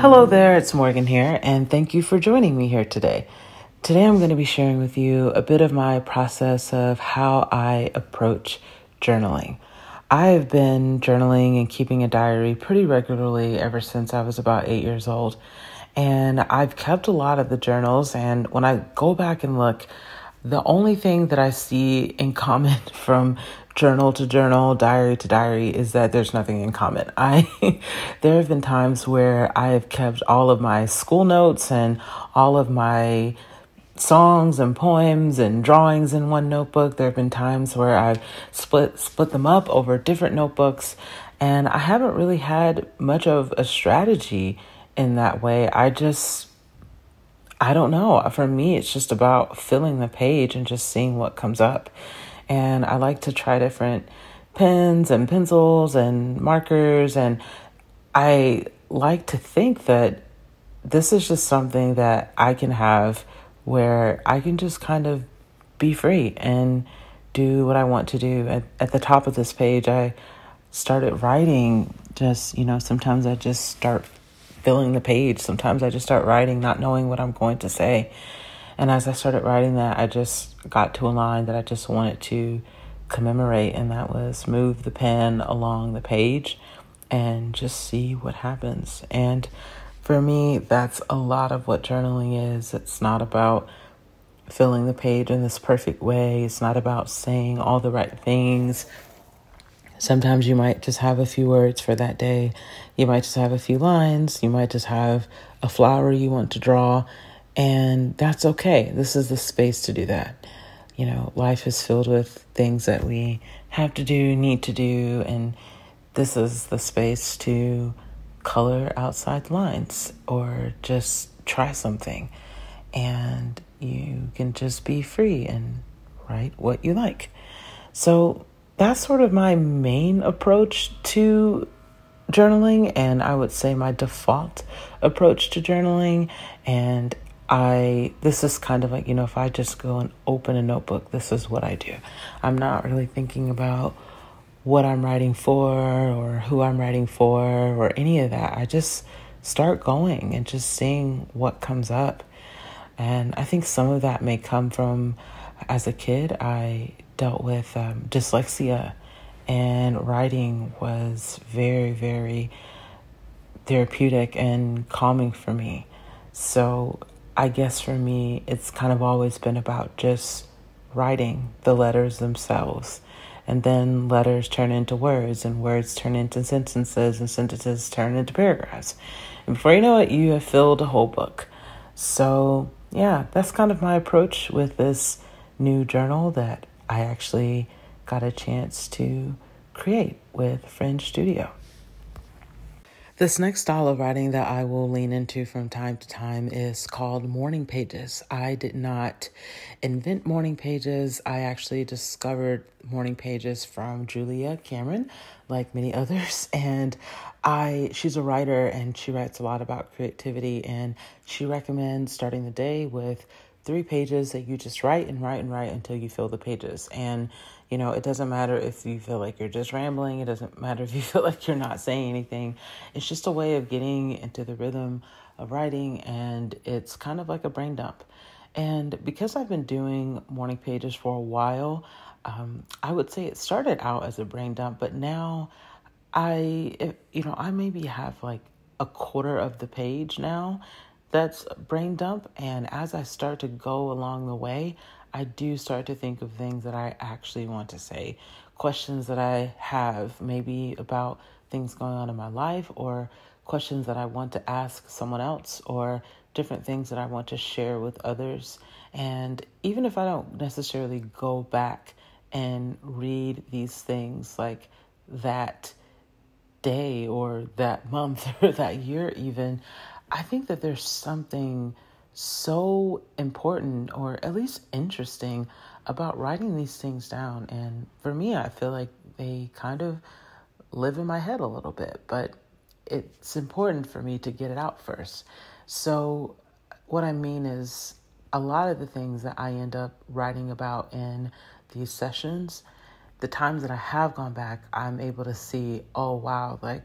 Hello there, it's Morgan here, and thank you for joining me here today. Today I'm going to be sharing with you a bit of my process of how I approach journaling. I've been journaling and keeping a diary pretty regularly ever since I was about eight years old. And I've kept a lot of the journals, and when I go back and look, the only thing that I see in common from journal to journal, diary to diary is that there's nothing in common. I there have been times where I have kept all of my school notes and all of my songs and poems and drawings in one notebook. There have been times where I've split split them up over different notebooks and I haven't really had much of a strategy in that way. I just I don't know. For me, it's just about filling the page and just seeing what comes up. And I like to try different pens and pencils and markers. And I like to think that this is just something that I can have where I can just kind of be free and do what I want to do. At, at the top of this page, I started writing just, you know, sometimes I just start filling the page. Sometimes I just start writing, not knowing what I'm going to say. And as I started writing that, I just got to a line that I just wanted to commemorate, and that was move the pen along the page and just see what happens. And for me, that's a lot of what journaling is. It's not about filling the page in this perfect way, it's not about saying all the right things Sometimes you might just have a few words for that day. You might just have a few lines. You might just have a flower you want to draw. And that's okay. This is the space to do that. You know, life is filled with things that we have to do, need to do. And this is the space to color outside lines or just try something. And you can just be free and write what you like. So that's sort of my main approach to journaling and I would say my default approach to journaling and I this is kind of like you know if I just go and open a notebook this is what I do. I'm not really thinking about what I'm writing for or who I'm writing for or any of that. I just start going and just seeing what comes up. And I think some of that may come from as a kid I dealt with um, dyslexia, and writing was very, very therapeutic and calming for me. So I guess for me, it's kind of always been about just writing the letters themselves. And then letters turn into words, and words turn into sentences, and sentences turn into paragraphs. And before you know it, you have filled a whole book. So, yeah, that's kind of my approach with this new journal that I actually got a chance to create with Fringe Studio. This next style of writing that I will lean into from time to time is called morning pages. I did not invent morning pages. I actually discovered morning pages from Julia Cameron, like many others, and I she's a writer and she writes a lot about creativity and she recommends starting the day with three pages that you just write and write and write until you fill the pages. And, you know, it doesn't matter if you feel like you're just rambling, it doesn't matter if you feel like you're not saying anything. It's just a way of getting into the rhythm of writing, and it's kind of like a brain dump. And because I've been doing morning pages for a while, um, I would say it started out as a brain dump, but now I, you know, I maybe have like a quarter of the page now that's brain dump. And as I start to go along the way, I do start to think of things that I actually want to say, questions that I have, maybe about things going on in my life, or questions that I want to ask someone else, or different things that I want to share with others. And even if I don't necessarily go back and read these things like that day or that month or that year, even, I think that there's something so important or at least interesting about writing these things down. And for me, I feel like they kind of live in my head a little bit, but it's important for me to get it out first. So, what I mean is, a lot of the things that I end up writing about in these sessions, the times that I have gone back, I'm able to see, oh wow, like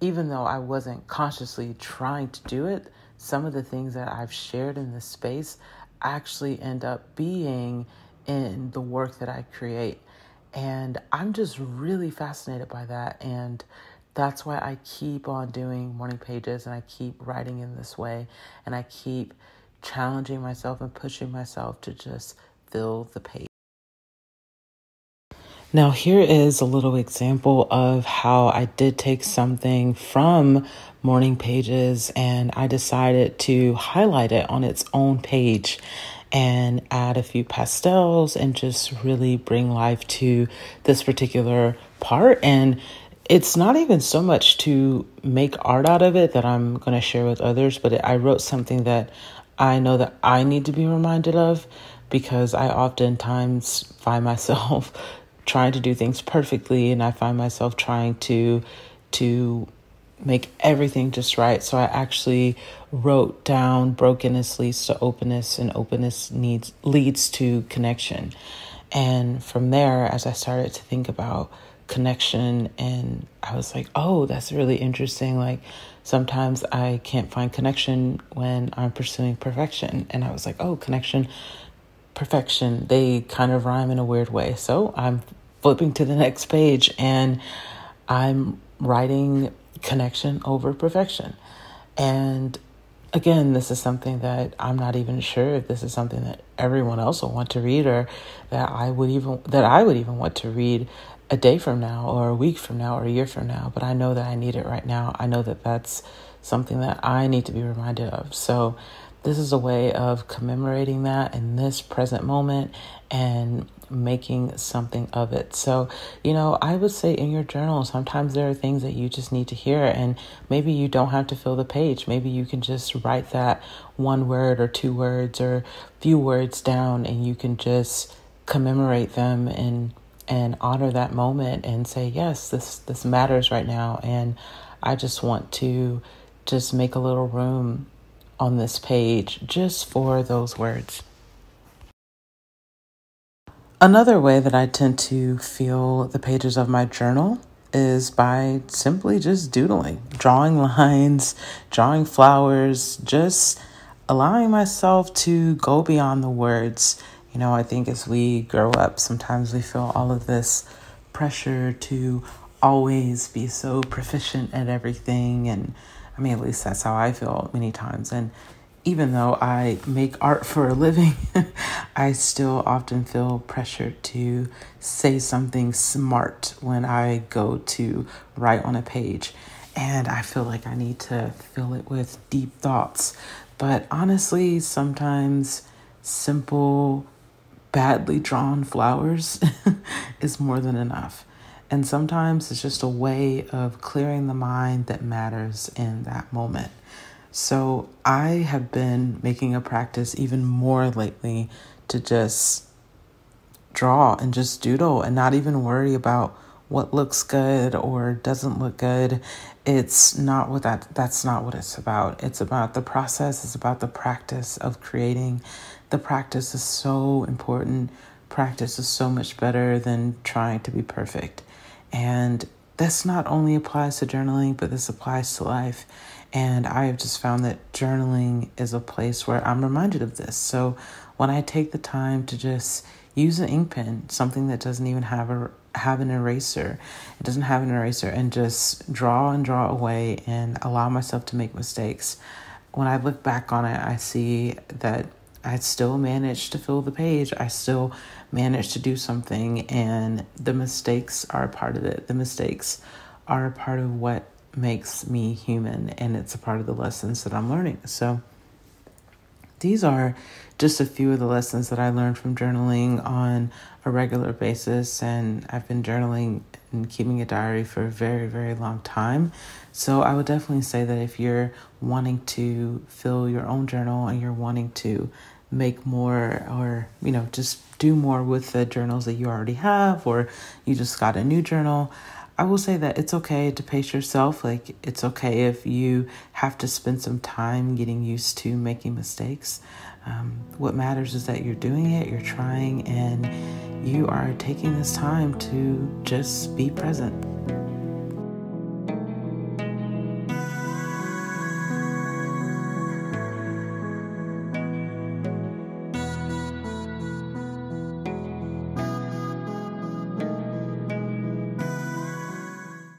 even though I wasn't consciously trying to do it, some of the things that I've shared in this space actually end up being in the work that I create. And I'm just really fascinated by that. And that's why I keep on doing morning pages and I keep writing in this way and I keep challenging myself and pushing myself to just fill the page. Now, here is a little example of how I did take something from morning pages and I decided to highlight it on its own page and add a few pastels and just really bring life to this particular part. And it's not even so much to make art out of it that I'm going to share with others, but I wrote something that I know that I need to be reminded of because I oftentimes find myself trying to do things perfectly and I find myself trying to to make everything just right. So I actually wrote down brokenness leads to openness and openness needs leads to connection. And from there as I started to think about connection and I was like, "Oh, that's really interesting like sometimes I can't find connection when I'm pursuing perfection." And I was like, "Oh, connection perfection, they kind of rhyme in a weird way. So I'm flipping to the next page and I'm writing connection over perfection. And again, this is something that I'm not even sure if this is something that everyone else will want to read or that I would even that I would even want to read a day from now or a week from now or a year from now, but I know that I need it right now. I know that that's something that I need to be reminded of. So this is a way of commemorating that in this present moment and making something of it. So, you know, I would say in your journal, sometimes there are things that you just need to hear, and maybe you don't have to fill the page. Maybe you can just write that one word or two words or few words down, and you can just commemorate them and and honor that moment and say, yes, this this matters right now, and I just want to just make a little room on this page just for those words. Another way that I tend to feel the pages of my journal is by simply just doodling, drawing lines, drawing flowers, just allowing myself to go beyond the words. You know, I think as we grow up, sometimes we feel all of this pressure to always be so proficient at everything and I mean, at least that's how I feel many times. And even though I make art for a living, I still often feel pressure to say something smart when I go to write on a page. And I feel like I need to fill it with deep thoughts. But honestly, sometimes simple, badly drawn flowers is more than enough. And sometimes it's just a way of clearing the mind that matters in that moment. So I have been making a practice even more lately to just draw and just doodle and not even worry about what looks good or doesn't look good. It's not what that that's not what it's about. It's about the process, it's about the practice of creating. The practice is so important. Practice is so much better than trying to be perfect. And this not only applies to journaling, but this applies to life. And I have just found that journaling is a place where I'm reminded of this. So when I take the time to just use an ink pen, something that doesn't even have a have an eraser, it doesn't have an eraser, and just draw and draw away and allow myself to make mistakes. When I look back on it, I see that I still managed to fill the page. I still managed to do something, and the mistakes are a part of it. The mistakes are a part of what makes me human, and it's a part of the lessons that I'm learning. So, these are just a few of the lessons that I learned from journaling on a regular basis, and I've been journaling and keeping a diary for a very, very long time. So, I would definitely say that if you're wanting to fill your own journal and you're wanting to make more or you know just do more with the journals that you already have or you just got a new journal i will say that it's okay to pace yourself like it's okay if you have to spend some time getting used to making mistakes. Um, what matters is that you're doing it you're trying and you are taking this time to just be present